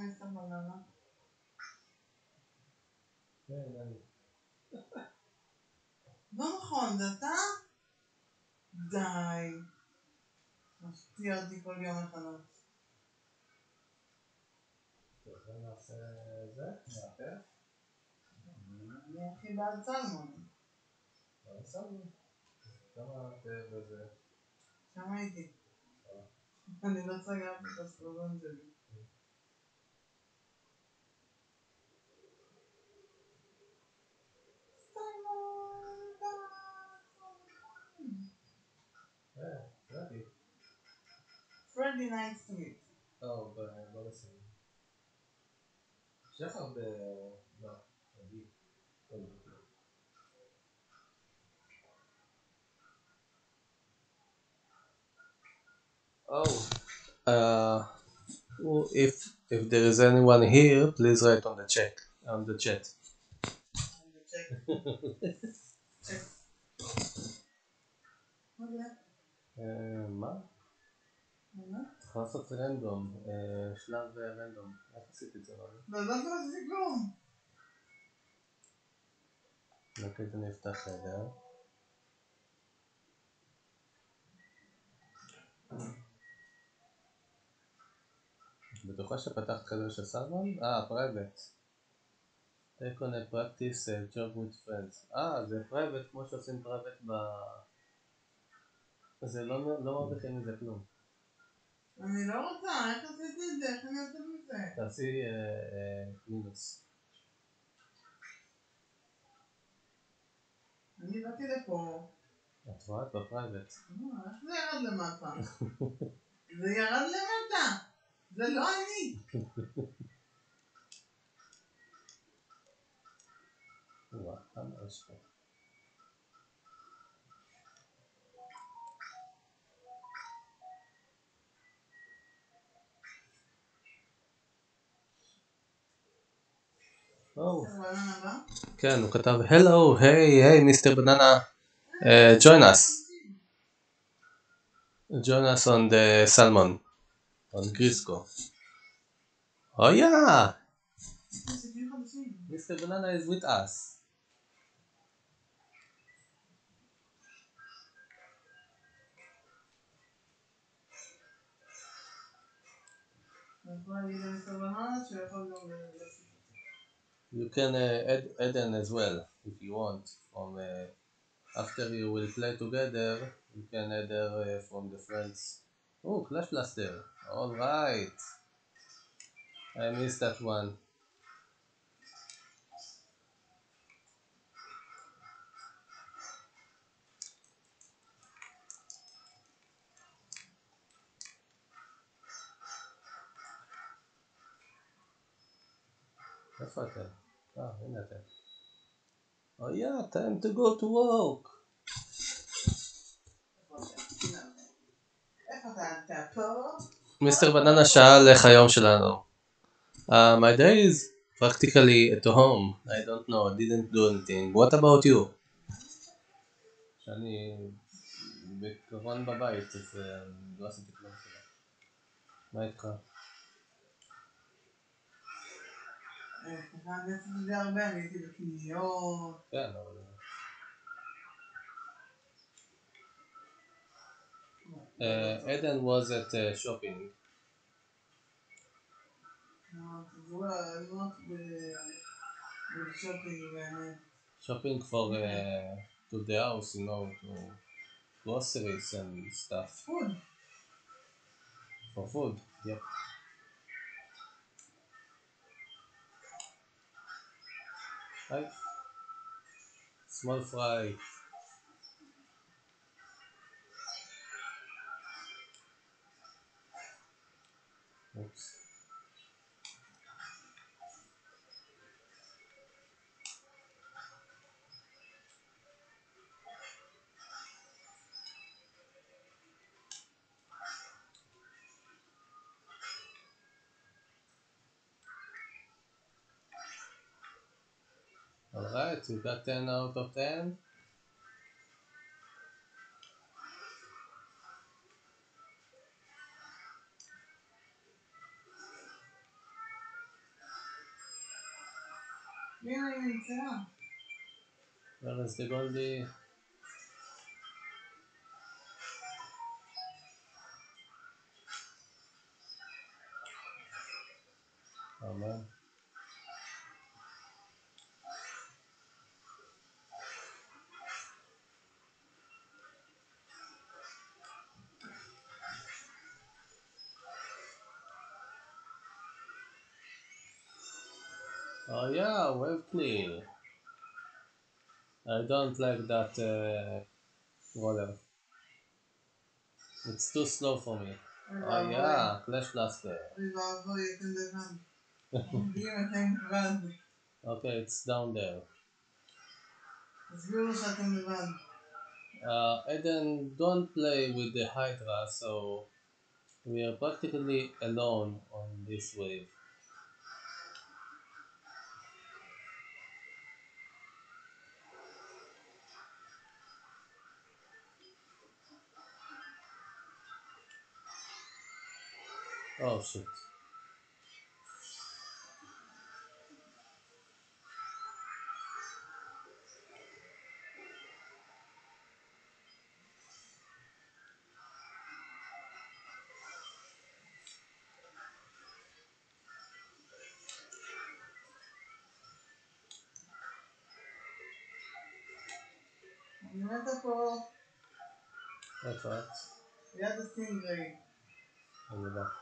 מיסטר בננה? כן, אני... לא נכון, זה אתה? די. מפתיע אותי כל יום מחדש. בוא נעשה זה, נעטף. אני הכי בעד סלמון. לא שמנו. כמה נעטף וזה... שם הייתי. אני לא סגרתי את שלי. Yeah, Freddy. Freddy Nights Meat. Oh, by I'm of the. No, Freddy. Oh. Oh. Uh, if if there is anyone here, please write on the chat, on the chat. אה, מה? צריך לעשות רנדום, אה, שלב אה, רנדום. איך עשיתי את זה? לא יודעת מה זה כלום. אוקיי, אני אפתח חדר. בטוחה שפתחת חדר של סלמון? אה, private. Take on a practice uh, job with friends. אה, זה private כמו שעושים private ב... זה לא לא מרוויחים מזה כלום. אני לא רוצה, איך עשיתי את זה? איך אני עושה את זה? תעשי אה, אה, מינוס. אני באתי לפה. את רואה? את ב private. אה, איך זה ירד למטה? זה ירד למטה! זה לא אני! וואו, כמה יש פה. או, בננה הבא? כן, הוא כתב, Hello, hey, hey, Mr. Banana, uh, join us. Join us on the salmon, on Grisco. Oh yeah, סיפורים חדשים. Mr. Banana is with us. You can uh, add, an as well if you want. From uh, after you will play together, you can add her uh, from the friends. Oh, Clash Blaster. All right. I missed that one. איפה אתם? אה, הנה אתם. Oh yeah, time to go to work. מיסטר בננה שאל איך היום שלנו. Uh, my day is practically at home. I don't know, I didn't do anything. What about you? שאני בעיקרון בבית, אז אה, לא עשיתי כלום. מה איתך? אה, סליחה, אני עשיתי את זה הרבה, אני הייתי בקניות. כן, אבל... Uh, Eden was at uh, shopping. לא בשופינג באמת. Shopping for uh, to the house, you know, to groceries and stuff. פוד. For food, yep. Hi. Small fry. Oops. Let's that 10 out of 10. Millions, yeah. Whereas the Goldie Oh man. Oh yeah, wave clear. I don't like that uh, roller. It's too slow for me. Oh yeah, Clash Blaster. okay, it's down there. Uh, Eden, don't play with the Hydra, so we are practically alone on this wave. Oh shit. That's right. The other thing like... Oh,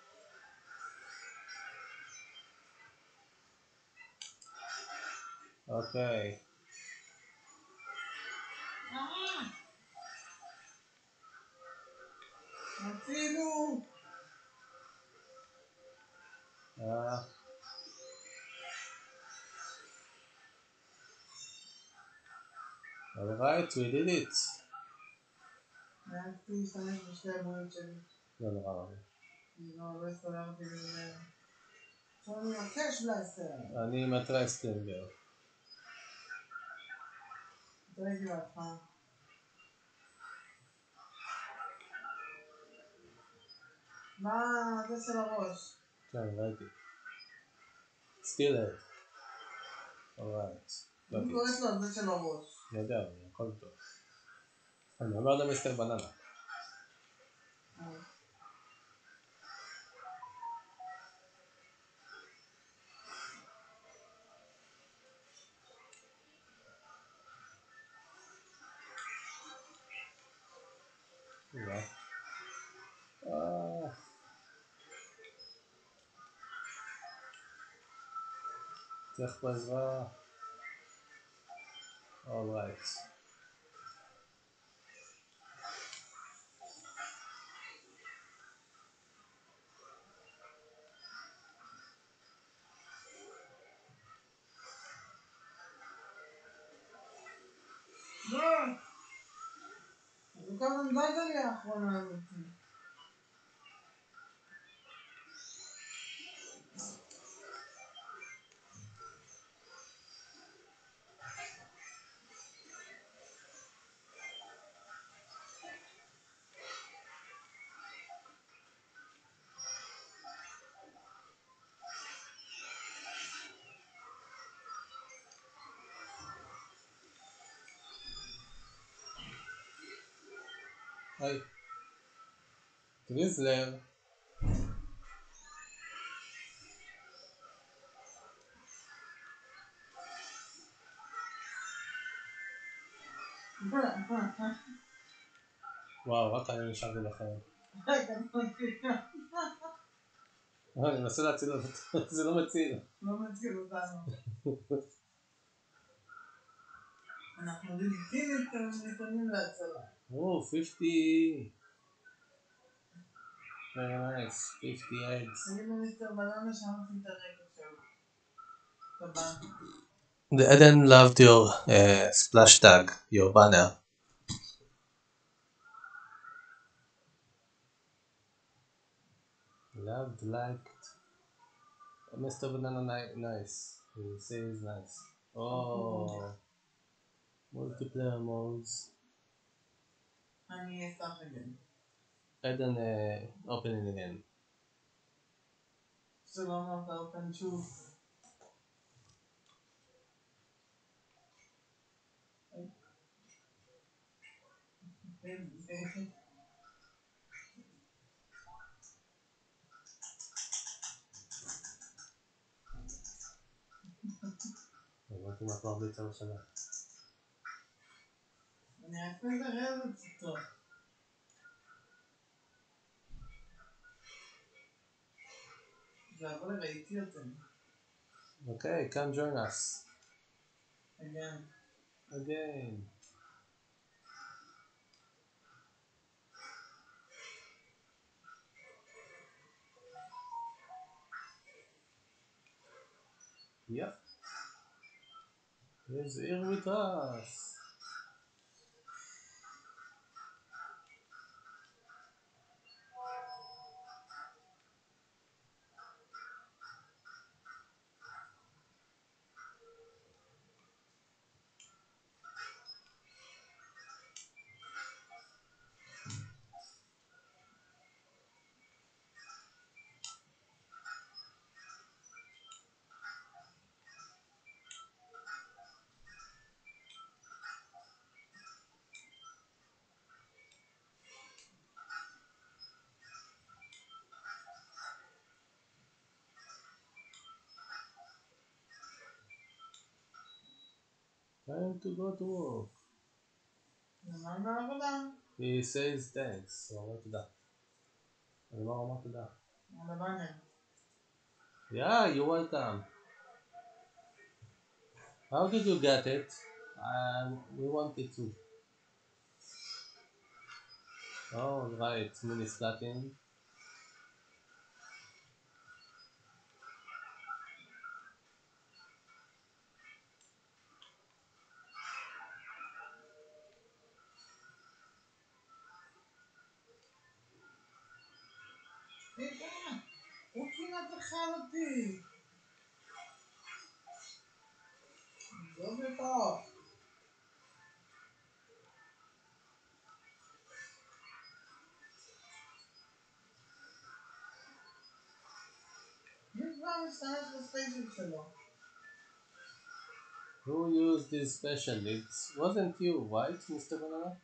Okay. אה! הצילו! Uh, Alright, we did it. נהגתי להשתמש בשתי הבריאות שלי. לא נורא רע. אני לא אני מבקש הטרסטינגר. ראיתי בהתחלה. מה זה של הראש? כן, ראיתי. סטיל הד. אורייט. אני קוראת לו זה של הראש. אני יודע, אבל הכל טוב. אני אומר למיסטר בננה. צריך פה עזרה. אורייט. לא! זה היי. טוויזלר. וואו, רק אני נשארתי בחיים. אה, אני מנסה להציל אותו, זה לא מציל. לא מציל אותנו. אנחנו בלתי ניתנים להצלה. Oh, 50. Very nice. 50 eggs. The Eden loved your uh, splash tag, your banner. Loved, liked. Mr. Banana nice. He says nice. Oh. Multiplayer modes. Let me get again. I done uh, opening it again. Still so not open too. Okay, come join us. Again. Again. Yep. He's here with us. Time to go to work. מה עם העבודה? He says thanks. הוא אומר תודה. אני לא אומר תודה. על הבאנר. Yeah, you're welcome. How did you get it? Um, we wanted to. Oh, right, mini slacking. Calabi. Love it all. Who used this special? It wasn't you, right, Mr. Banana?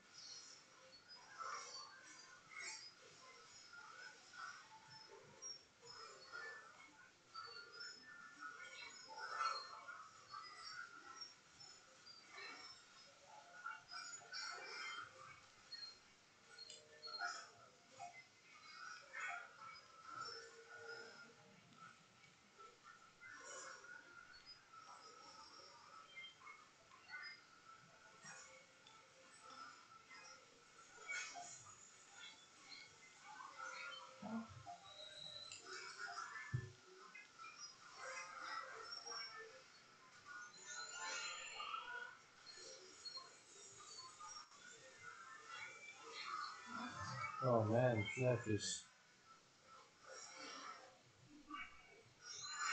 Oh man, that is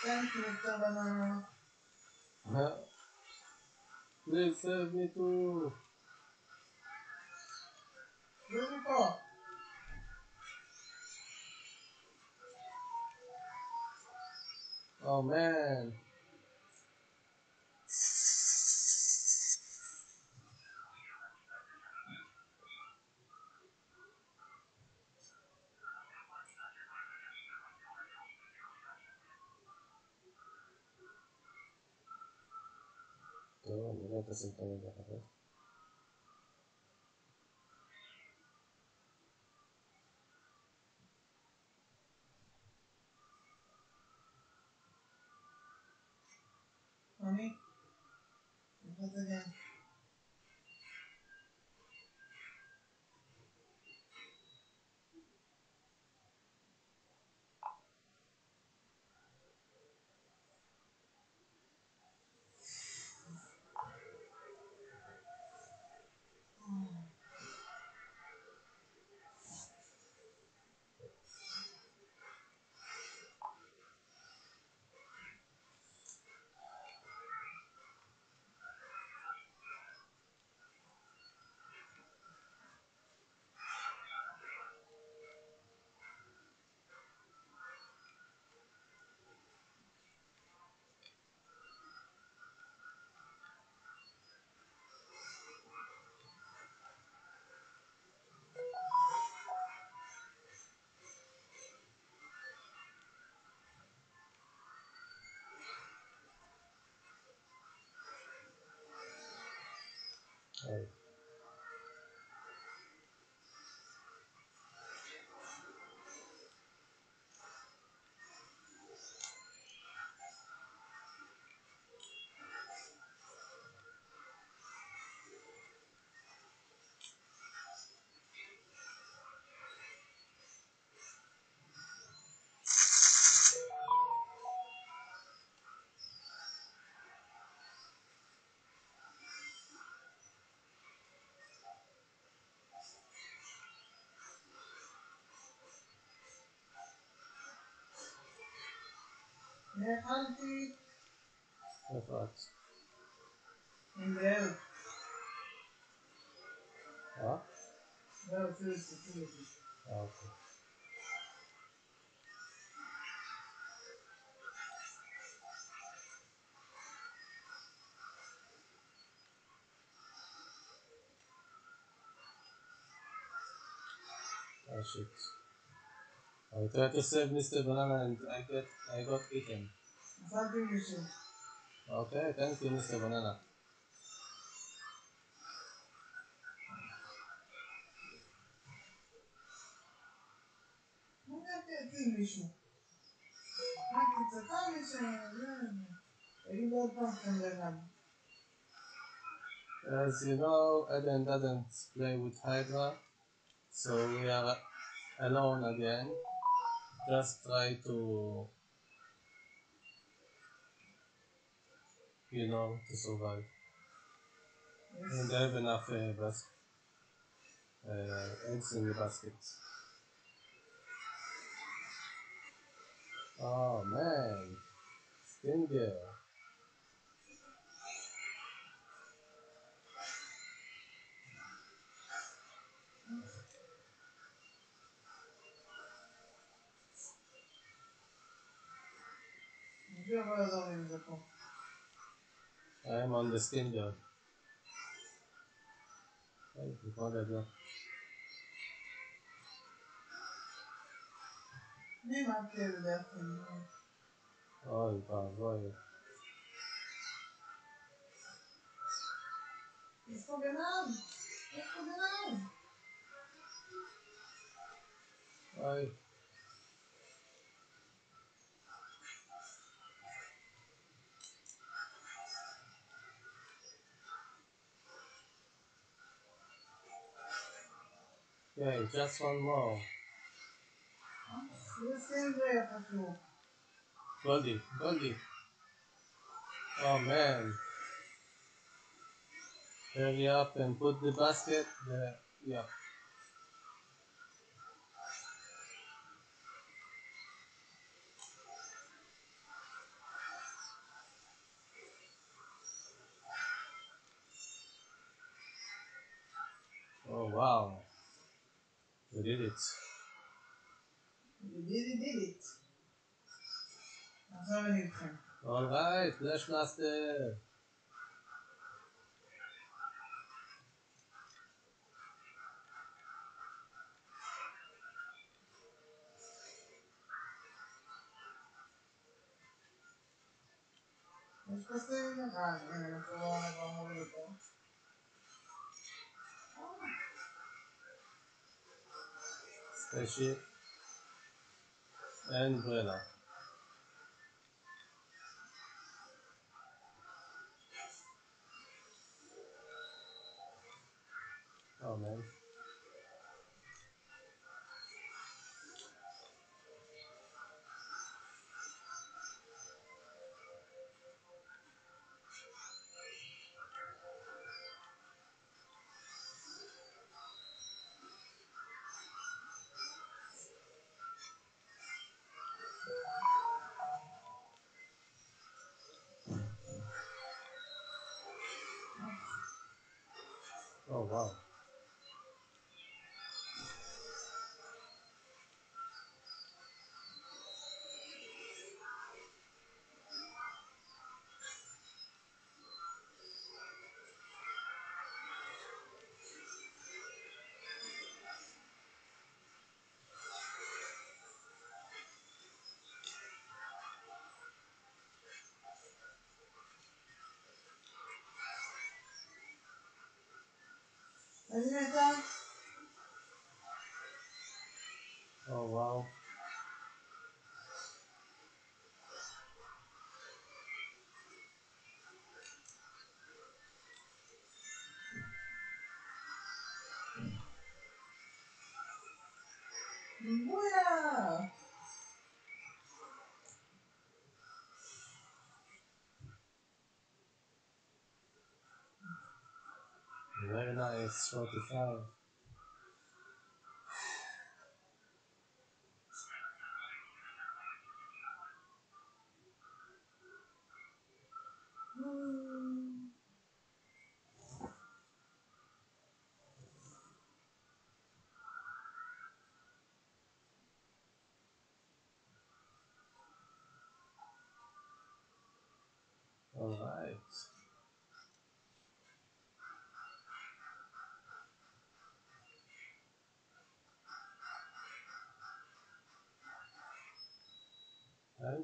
Thank you, Mr. Banana. Huh? Please save me too. Beautiful. Oh man. 我那个是东，的。Sorry. Auf Arzt. In der. Ja? Ja, das ist okay. That's ah, it. I tried to save Mr. Banana and I got I got eaten. Fucking yourself. Okay, thank you, Mr. Banana. As you know, Eden doesn't play with Hydra, so we are alone again. Just try to, you know, to survive. And I have enough uh, bas- uh, eggs in the basket. Oh man, Stinger. You're in the. I am on the skin though. Hey, you got that. They might play with that thing. Oh, you can't go. It's for the man. It's for the man. Bye. Okay, just one more. 20, 20. Oh man. Hurry up and put the basket there. Yeah. Oh wow. We did it. דידי דידית. עכשיו אני איתכם. Alright, flash blaster. יש פה סינגר? אה, הנה, אנחנו לא לא אמורים לפה. Peki Venezuela. Tamam. 那个，哦，哇哦，不呀。it's Spotify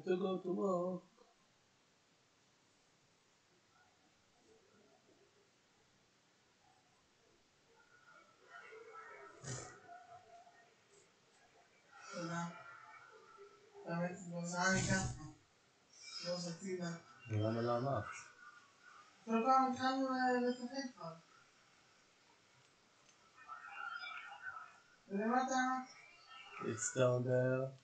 Time to go to work. תודה. באמת, כבר שעה אני ככה. לא שצינה. למה לא אמרת? כל פעם התחלנו אה, לשחק כבר. ולמטה, It's down there.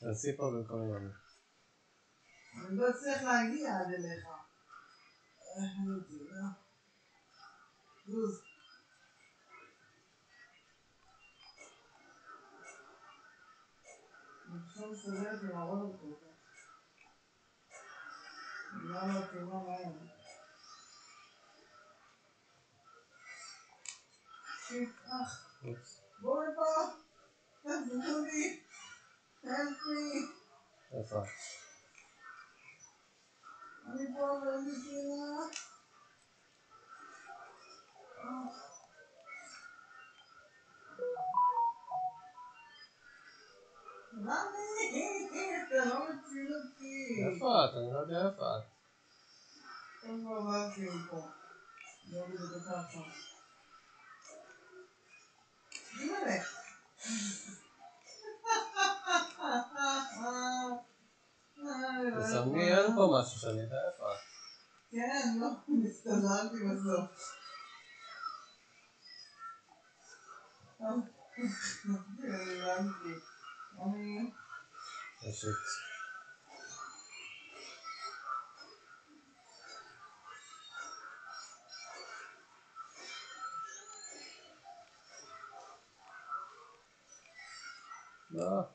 תעשי פה במקום יוני. אני לא אצליח להגיע עד אליך. אה, אני פשוט מסתדרת עם הרוב כל כך. נראה לו תאונה Yes. Borba, that's me. That's all. Any problem with you now? Mommy, the whole trilogy. They're you know they're fucked. do. I'm going to your. You'll the captain. תסמני אין פה משהו שאני יודע איפה את. כן, לא, הסתדרתי בסוף. הבנתי. אני... な。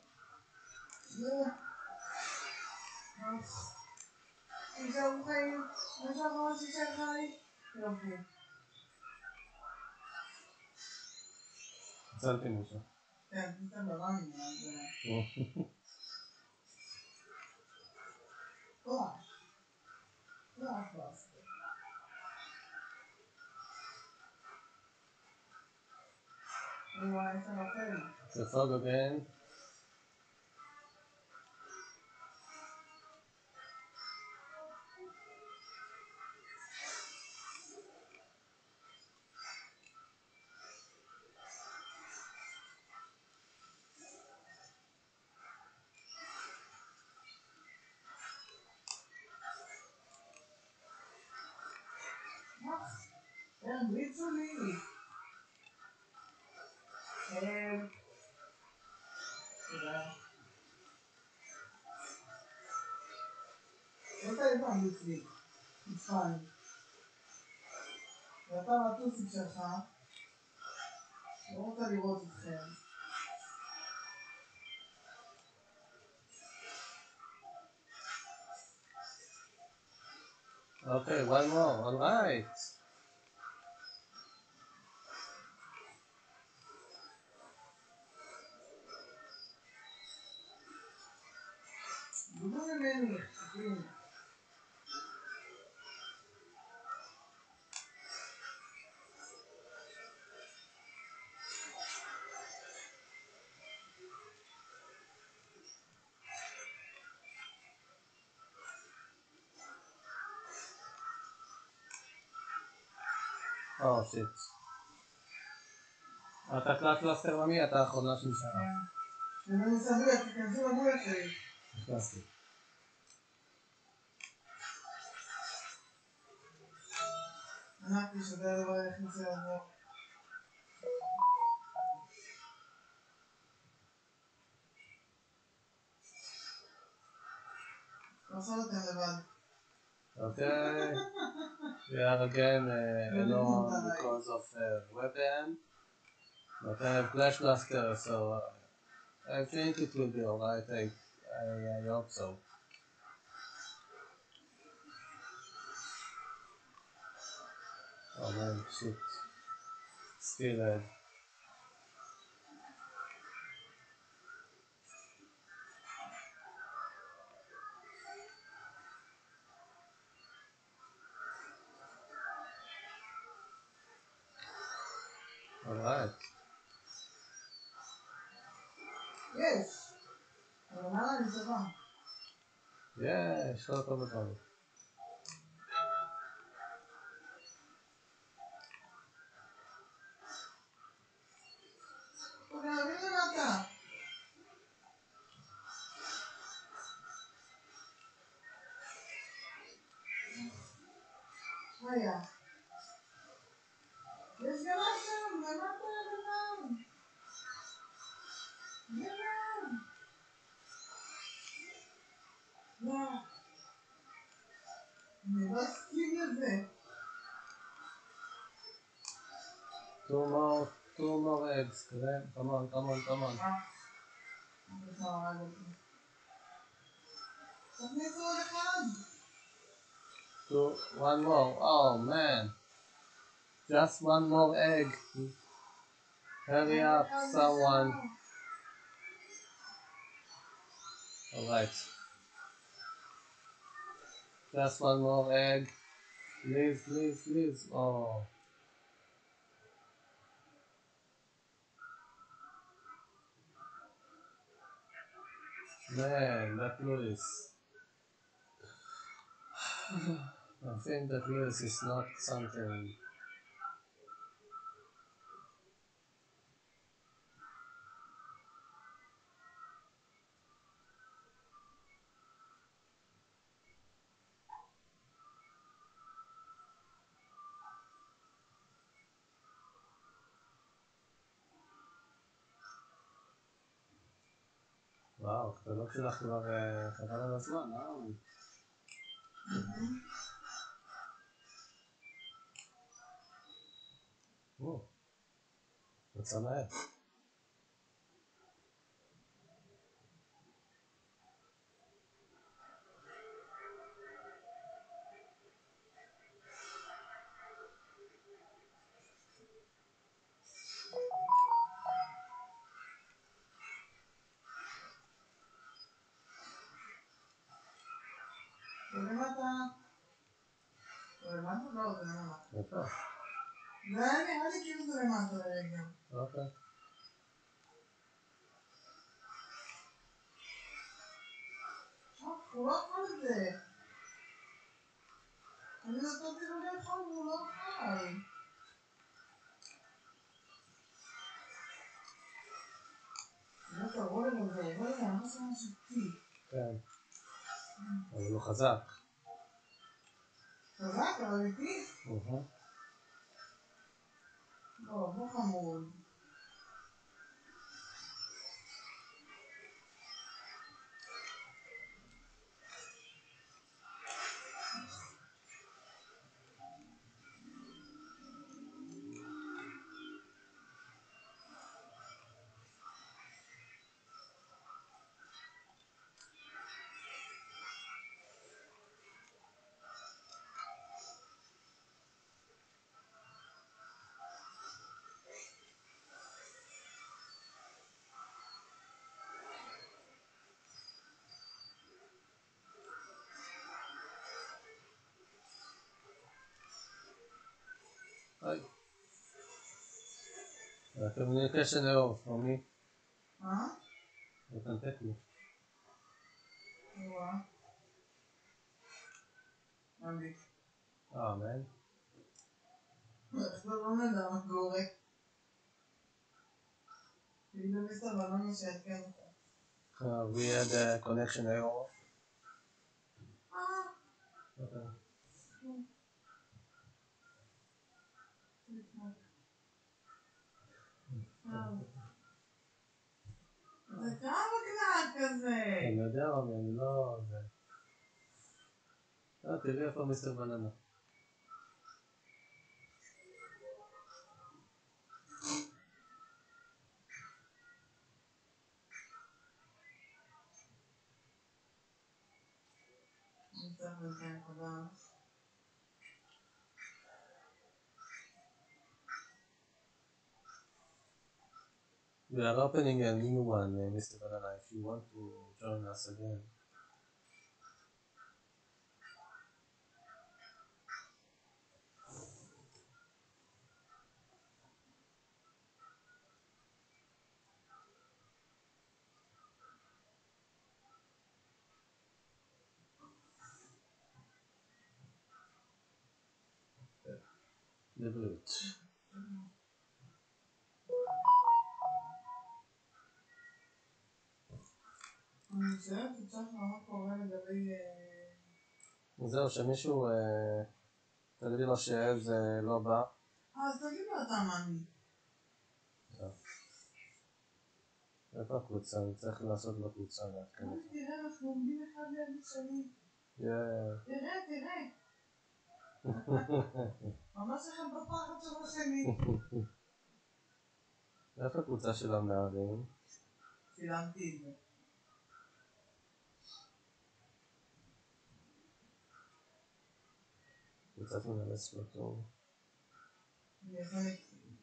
चालते नाही sir That's all good then. Fine. ואתה והטוסיק שלך, לא רוצה לראות אתכם. Okay, one more. Alright. דוגו ממני, חצופים. או שיט. אתה ממי? אתה האחרונה שנשארה. אני מסביר, תיכנסו לבויה שלי. נכנסתי. הנחתי שזה הדבר היחיד שיעזור. לעשות אותם לבד. Okay. We are again uh, alone because of uh, weapon. But I have flash blaster, so uh, I think it will be alright. I, I, I hope so. Oh man, shit. Still dead. יש! אבל מה אני טובה? יש, לא טוב בטוב. One more. Oh man. Just one more egg. Hurry up, someone. Alright. Just one more egg. Please, please, please. Oh. Man, that Lewis. I think that Lewis is not something. וואו, הקטנות שלך כבר אה, חבל על הזמן, אה? Ну, национально. למטה לרגע. אוקיי. אה, הוא לא אכל את זה. אני נתתי לו לאכול והוא לא אכל. זה קרוב אבל זה עובד לי ממש ממש איטי. כן. אבל הוא חזק. חזק אבל איטי? Oh, bukan. For me. אה? You can take me. וואה. ממליץ. Oh man. איך זה לא יודע מה קורה. תגיד למיסטר בננה שיעדכן אותה. Uh, we had a connection error. אה, Okay. אני יודע, רמי, אני לא... אה, תראי איפה מיסטר בננה. We are opening a new one, Mr. Banana, if you want to join us again. זהו, שמישהו... אה, תגידי לו שעז אה, לא בא. אה, אז תגיד לו אתה מאמין. איפה הקבוצה? אני צריך לעשות בקבוצה אותה. תראה, אנחנו עומדים אחד ליד השני. תראה, תראה. ממש אחד בפחד של השני. איפה הקבוצה של המנהלים? צילמתי את זה.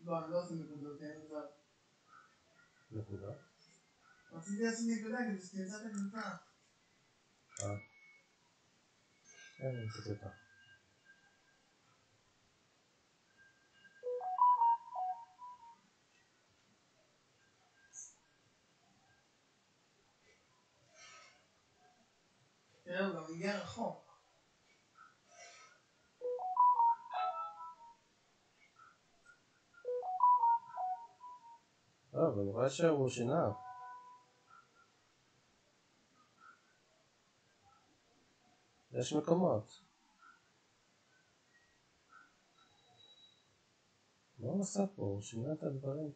לא, לא עושה נקודות, אין מצב. נקודה. רציתי לעשות נקודה כדי שתמצא את הקבוצה. אה. אני אותה. תראה, הוא גם הגיע רחוק. אני רואה שהוא שינה. יש מקומות. מה הוא עשה פה? הוא שינה את הדברים.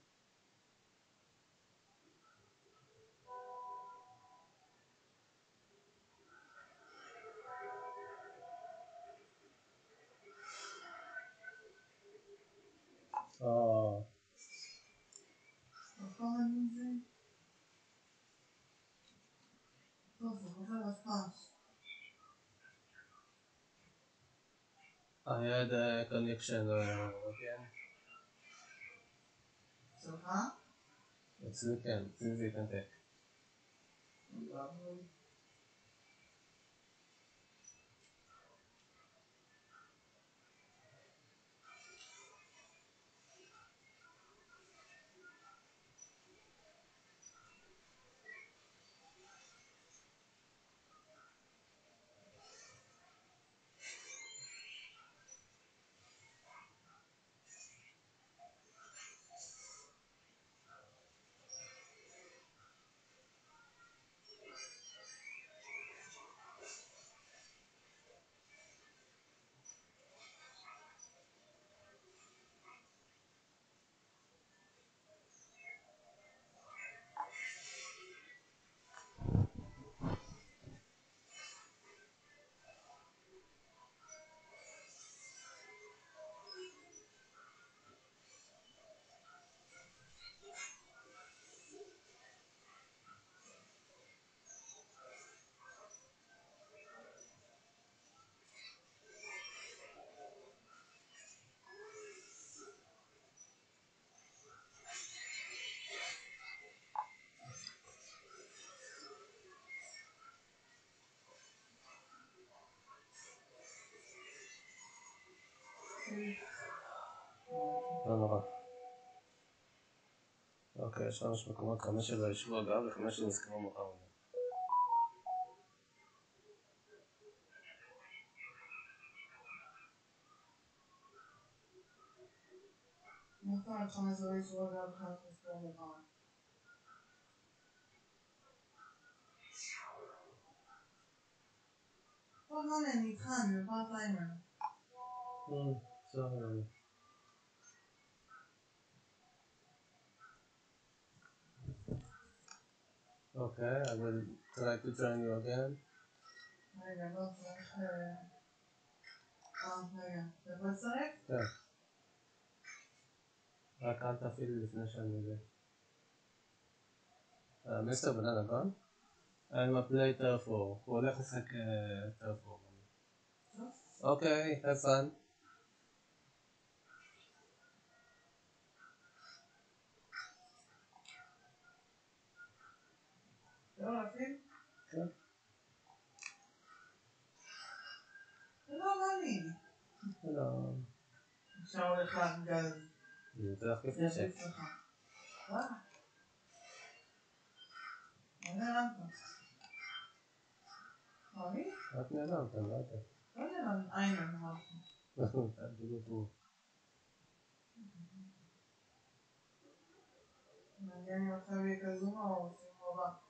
I had a connection again. So, huh? It's weekend, Tuesday and אוקיי, יש לנו מקומות חמש שלא ישבו אגב וחמש שנזכרו מאוחר מדי. מה זאת אומרת 15 אישור הגעה בכלל מספר לבן? טוב, אני איתך, אני בפארט טיימר. בסדר. Okay, I will try to join you again. רגע, לא צריך... אה, אה, רגע, אתה יכול לצרף? כן. רק אל תפעיל לפני שאני זה. מיסטר בננה גון? I'm a play טרפור. הוא הולך לשחק אה, טרפור. אוקיי, have fun. לא להפעיל? כן. זה לא עלה לי. לא, עכשיו הולך להחליף זה נשק. אצלך. וואו. מה נעלמת? אורי? רק נעלמת, לא יודע. לא נעלמת. איינן אמרתי. מעניין אם עכשיו יהיה קזומה או סיבוב הבא.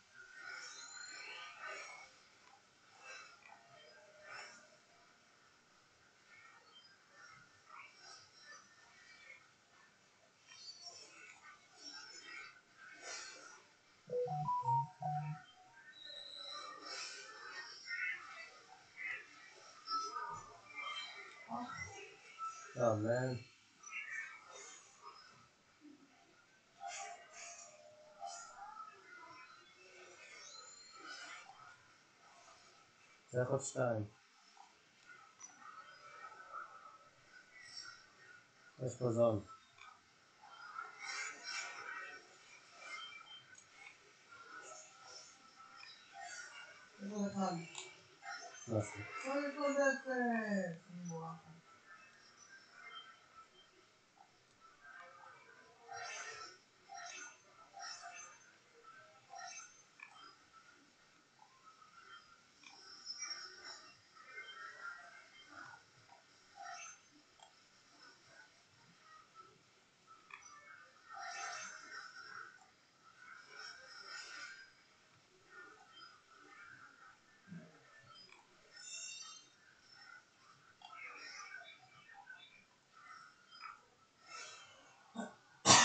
Amen. Jakob Stein. Esposal. Nasıl?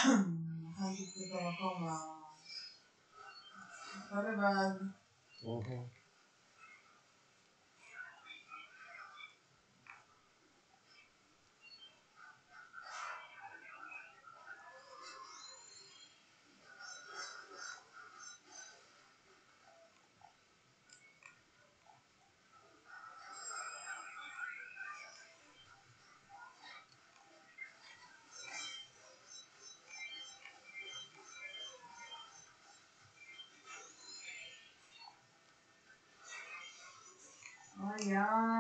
Aí ficar com a Tá levado. Uhum. 行。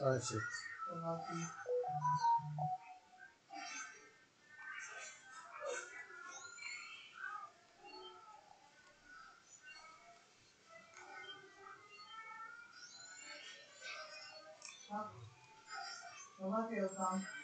啊是，他妈的，他妈第。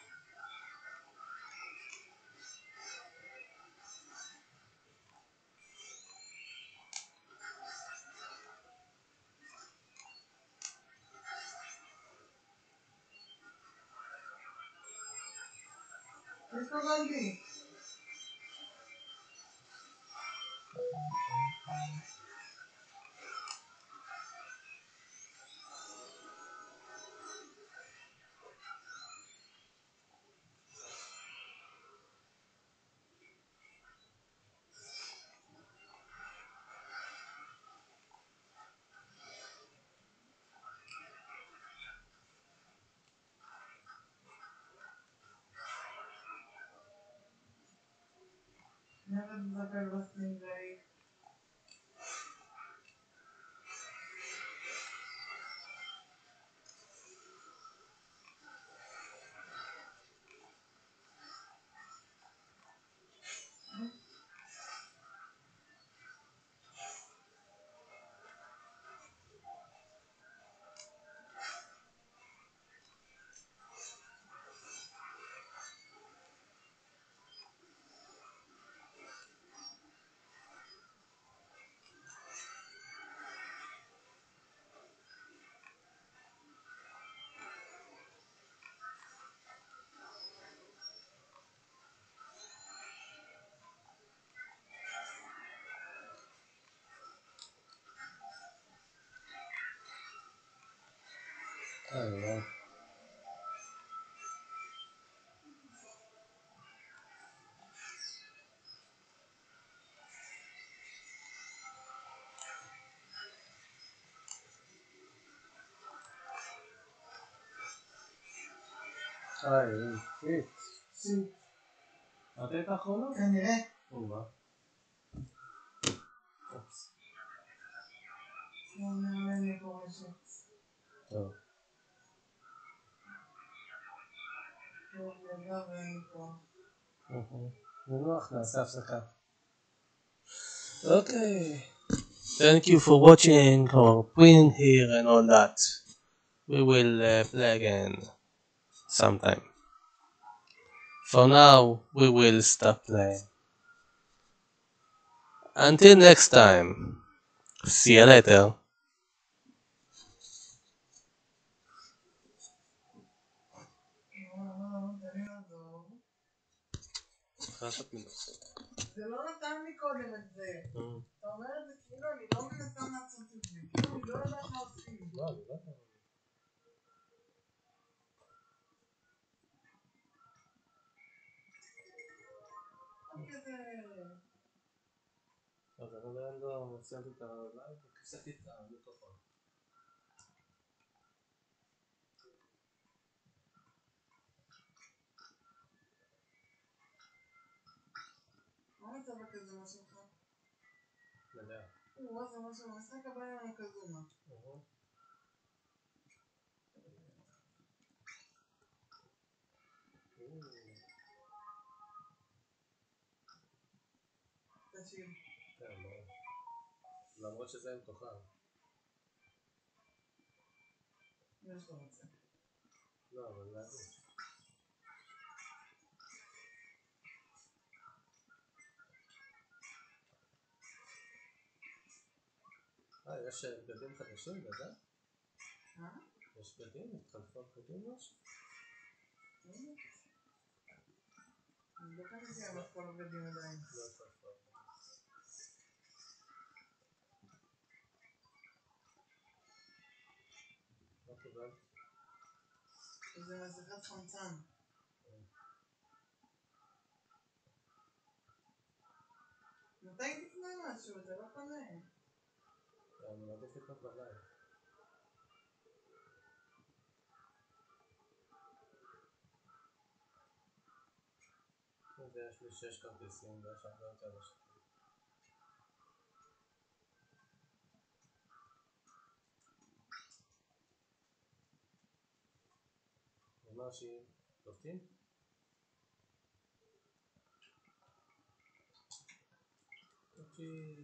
Gracias. איי איי. היי, פיט. סיט. אתה את האחרונה? כנראה. או-אה. אופס. הוא אומר לי פורשת. טוב. טוב, לגמרי פה. נוח, נעשה הפסקה. Okay. Thank you for watching our queen here and all that. We will uh, play again sometime. For now, we will stop playing. Until next time. See you later. זה לא נתן לי קודם את זה. אתה אומר את זה כאילו אני לא מנסה לעשות את זה. כאילו אני לא יודעת מה עושים. רק כזה... אז אני לא סיימתי את הלייב, כיסיתי את המיקרופון. מה מצב הקזומה שלך? נדע. הוא מה זה משהו משחק הבא עם הקזומה. תשאיר. למרות שזה עם כוכב. מה שאתה רוצה. לא, אבל להגיד. יש אה, בגדים חדשים, אתה יודע? אה? יש בגדים? התחלפו בגדים משהו? אני לא קניתי על כל הבגדים עדיין. לא התחלפו. מה קיבלת? זה מסכת חמצן. מתי תקנה משהו? אתה לא קונה. אני מעדיף לקנות בלייב. ויש לי שש כרטיסים ויש הרבה יותר משהו. ומה שהיא לופטים? אוקיי.